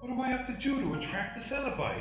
What do I have to do to attract the Cenobite?